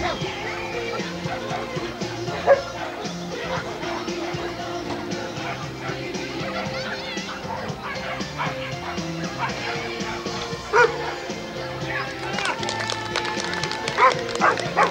No! Ha ha ha!